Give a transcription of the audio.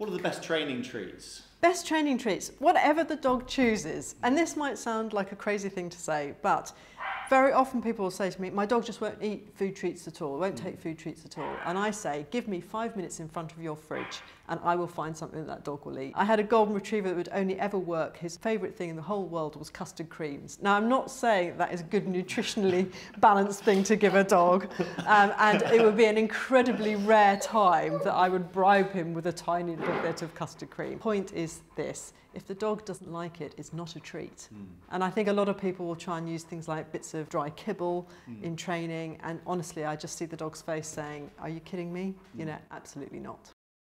What are the best training treats? Best training treats, whatever the dog chooses. And this might sound like a crazy thing to say, but very often people will say to me, my dog just won't eat food treats at all, won't take food treats at all. And I say, give me five minutes in front of your fridge and I will find something that, that dog will eat. I had a golden retriever that would only ever work. His favourite thing in the whole world was custard creams. Now, I'm not saying that is a good nutritionally balanced thing to give a dog. Um, and it would be an incredibly rare time that I would bribe him with a tiny little bit of custard cream. Point is this, if the dog doesn't like it, it's not a treat. Mm. And I think a lot of people will try and use things like bits of dry kibble mm. in training. And honestly, I just see the dog's face saying, are you kidding me? Mm. You know, absolutely not.